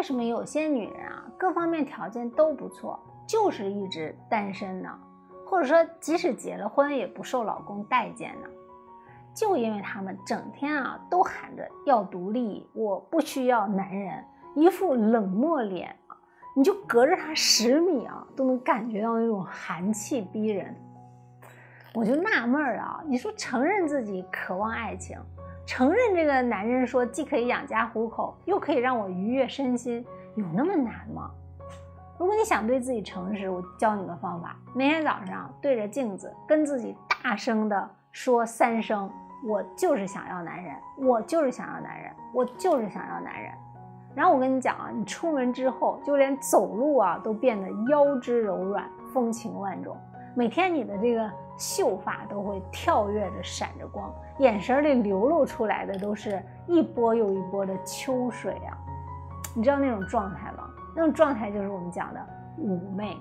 为什么有些女人啊，各方面条件都不错，就是一直单身呢？或者说，即使结了婚也不受老公待见呢？就因为她们整天啊都喊着要独立，我不需要男人，一副冷漠脸啊，你就隔着她十米啊，都能感觉到那种寒气逼人。我就纳闷儿啊，你说承认自己渴望爱情，承认这个男人说既可以养家糊口，又可以让我愉悦身心，有那么难吗？如果你想对自己诚实，我教你个方法：每天早上对着镜子，跟自己大声的说三声“我就是想要男人，我就是想要男人，我就是想要男人”。然后我跟你讲啊，你出门之后，就连走路啊都变得腰肢柔软，风情万种。每天你的这个秀发都会跳跃着闪着光，眼神里流露出来的都是一波又一波的秋水啊！你知道那种状态吗？那种状态就是我们讲的妩媚。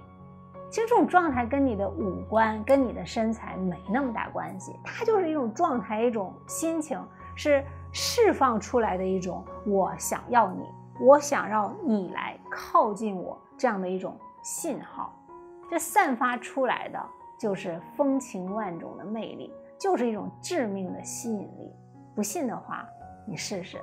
其实这种状态跟你的五官、跟你的身材没那么大关系，它就是一种状态、一种心情，是释放出来的一种我想要你，我想让你来靠近我这样的一种信号。这散发出来的就是风情万种的魅力，就是一种致命的吸引力。不信的话，你试试。